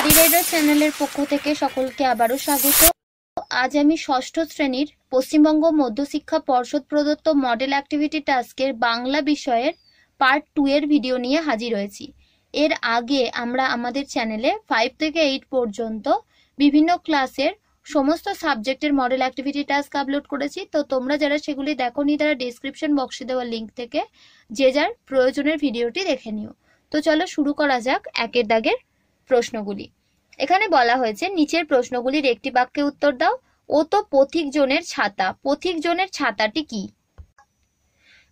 Study rider চ্যানেলের পক্ষ থেকে সকলকে আবারও স্বাগত। আজ আমি ষষ্ঠ শ্রেণির পশ্চিমবঙ্গ মধ্যশিক্ষা পর্ষদ প্রদত্ত মডেল অ্যাক্টিভিটি টাস্কের বাংলা বিষয়ের পার্ট টু এর ভিডিও নিয়ে হাজির হয়েছি। এর আগে আমরা আমাদের চ্যানেলে ফাইভ থেকে এইট পর্যন্ত বিভিন্ন ক্লাসের সমস্ত সাবজেক্টের মডেল অ্যাক্টিভিটি টাস্ক আপলোড করেছি। তো তোমরা যারা সেগুলি দেখো নি তারা ডিসক্রিপশন বক্সে দেওয়া লিঙ্ক থেকে যে যার প্রয়োজনের ভিডিওটি দেখে নিও। তো চলো শুরু করা যাক একের দাগের প্রশ্নগুলি। এখানে বলা হয়েছে, নিচের প্রশ্নগুলির একটি বাক্যে উত্তর দাও। ও তো পথিক জনের ছাতা। পথিক জনের ছাতাটি কি?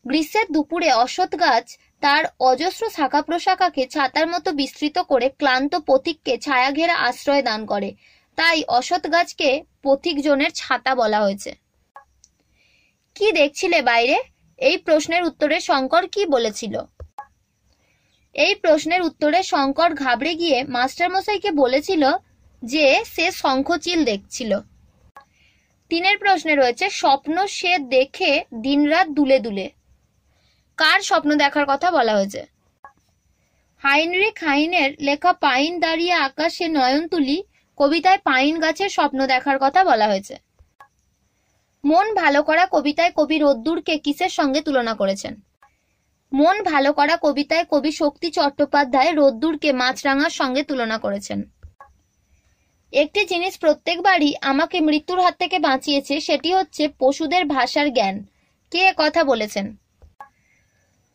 গ্রীষ্মের দুপুরে অশ্বত্থ গাছ তার অজস্র শাখা প্রশাখাকে ছাতার মতো বিস্তৃত করে ক্লান্ত পথিককে ছায়া ঘেরা আশ্রয় দান করে। তাই অশ্বত্থ গাছকে পথিক জনের ছাতা বলা হয়েছে। কি দেখছিলে বাইরে? এই প্রশ্নের উত্তরে শঙ্কর কি বলেছিল? এই প্রশ্নের উত্তরে শঙ্কর ঘাবড়ে গিয়ে মাস্টারমশাইকে বলেছিল যে সে শঙ্খচিল দেখছিল। তিনের প্রশ্নে রয়েছে, স্বপ্ন সে দেখে দিনরাত দুলে দুলে। কার স্বপ্ন দেখার কথা বলা হয়েছে? হাইনরিক হাইনের লেখা পাইন দাঁড়িয়ে আকাশে নয়ন তুলি, কবিতায় পাইন গাছের স্বপ্ন দেখার কথা বলা হয়েছে। মন ভালো করা কবিতায় কবি রোদ্দুরকে কিসের সঙ্গে তুলনা করেছেন? মন ভালো করা কবিতায় কবি শক্তি চট্টোপাধ্যায় রোদ্দুরকে মাছরাঙার সঙ্গে তুলনা করেছেন। একটি জিনিস প্রত্যেকবারই আমাকে মৃত্যুর হাত থেকে বাঁচিয়েছে সেটি হচ্ছে পশুদের ভাষার জ্ঞান। কে কথা বলেছেন?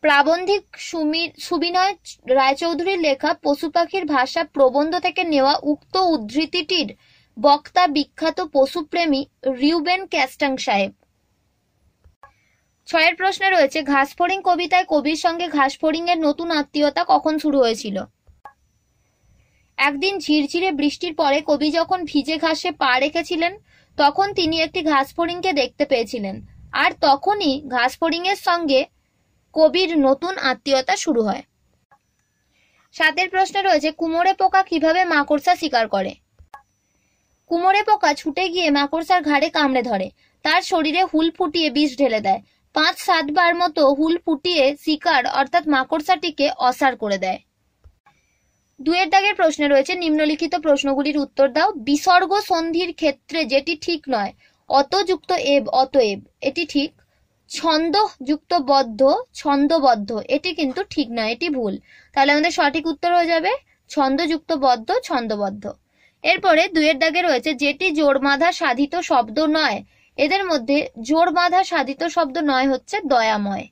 প্রাবন্ধিক সুবিনয় রায়চৌধুরীর লেখা পশু পাখির ভাষা প্রবন্ধ থেকে নেওয়া উক্ত উদ্ধৃতিটির বক্তা বিখ্যাত পশুপ্রেমী রিউবেন ক্যাস্টাং সাহেব। ছয়ের প্রশ্নে রয়েছে, ঘাসফড়িং কবিতায় কবির সঙ্গে ঘাসফড়িং এর নতুন আত্মীয়তা কখন শুরু হয়েছিল? একদিন ঝিরঝিরে বৃষ্টির পরে কবি যখন ভিজে ঘাসে পা রেখেছিলেন, তখন তিনি একটি ঘাসফড়িংকে দেখতে পেয়েছিলেন। আর তখনই ঘাসফড়িং এর সঙ্গে কবির নতুন আত্মীয়তা শুরু হয়। সাতের প্রশ্নে রয়েছে, কুমোরে পোকা কীভাবে মাকড়সা শিকার করে? কুমোরে পোকা ছুটে গিয়ে মাকড়সার ঘাড়ে কামড়ে ধরে। তার শরীরে হুল ফুটিয়ে বিষ ঢেলে দেয়। পাঁচ সাতবার মতো হুল ফুটিয়ে শিকার অর্থাৎ মাকড়সাটিকে অসার করে দেয়। দুয়ের দাগের প্রশ্নে রয়েছে, নিম্নলিখিত প্রশ্নগুলির উত্তর দাও। বিসর্গ সন্ধির ক্ষেত্রে যেটি ঠিক নয়, অতযুক্ত এব, অতএব। এটি ঠিক। ছন্দ যুক্ত বদ্ধ, ছন্দবদ্ধ। এটি কিন্তু ঠিক নয়, এটি ভুল। তাহলে আমাদের সঠিক উত্তর হয়ে যাবে, ছন্দযুক্ত বদ্ধ, ছন্দবদ্ধ। এরপরে দুয়ের দাগে রয়েছে, যেটি জোর বাঁধা সাধিত শব্দ নয় এদের মধ্যে জোর বাঁধা সাধিত শব্দ নয় হচ্ছে দয়াময়।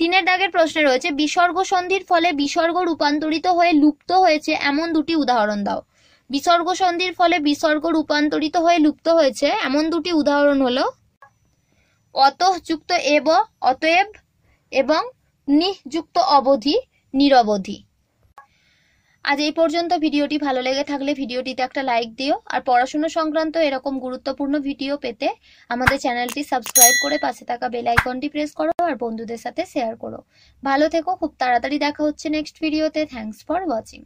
তিনের দাগের প্রশ্নে রয়েছে, বিসর্গ সন্ধির ফলে বিসর্গ রূপান্তরিত হয়ে লুপ্ত হয়েছে এমন দুটি উদাহরণ দাও। বিসর্গ সন্ধির ফলে বিসর্গ রূপান্তরিত হয়ে লুপ্ত হয়েছে এমন দুটি উদাহরণ হলো, অতঃ যুক্ত এব, অতএব এবং নিযুক্ত অবধি, নিরবধি। আজ এই পর্যন্ত ভিডিওটি ভালো লেগে থাকলে ভিডিওটিতে একটা লাইক দিও, আর পড়াশুনো সংক্রান্ত এরকম গুরুত্বপূর্ণ ভিডিও পেতে আমাদের চ্যানেলটি সাবস্ক্রাইব করে পাশে থাকা বেল আইকনটি প্রেস করো, আর বন্ধুদের সাথে শেয়ার করো। ভালো থেকো, খুব তাড়াতাড়ি দেখা হচ্ছে নেক্সট ভিডিওতে থ্যাংকস ফর ওয়াচিং